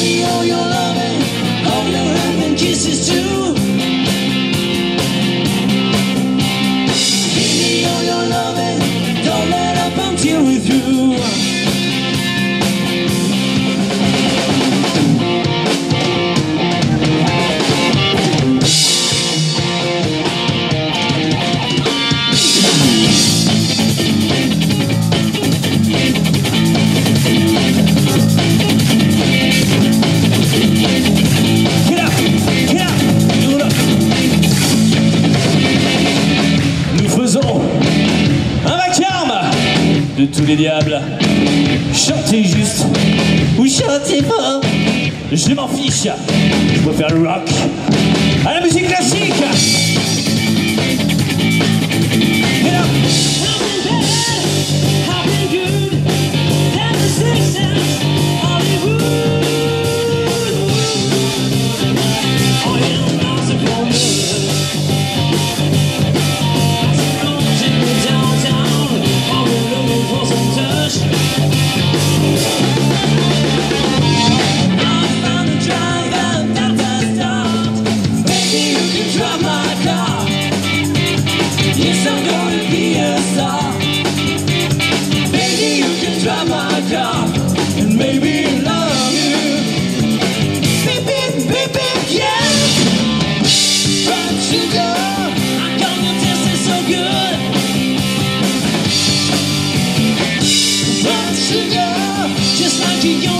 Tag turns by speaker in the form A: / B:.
A: see all your love. de tous les diables. Chantez juste ou chantez pas, je m'en fiche, je veux faire le rock à la musique classique. to your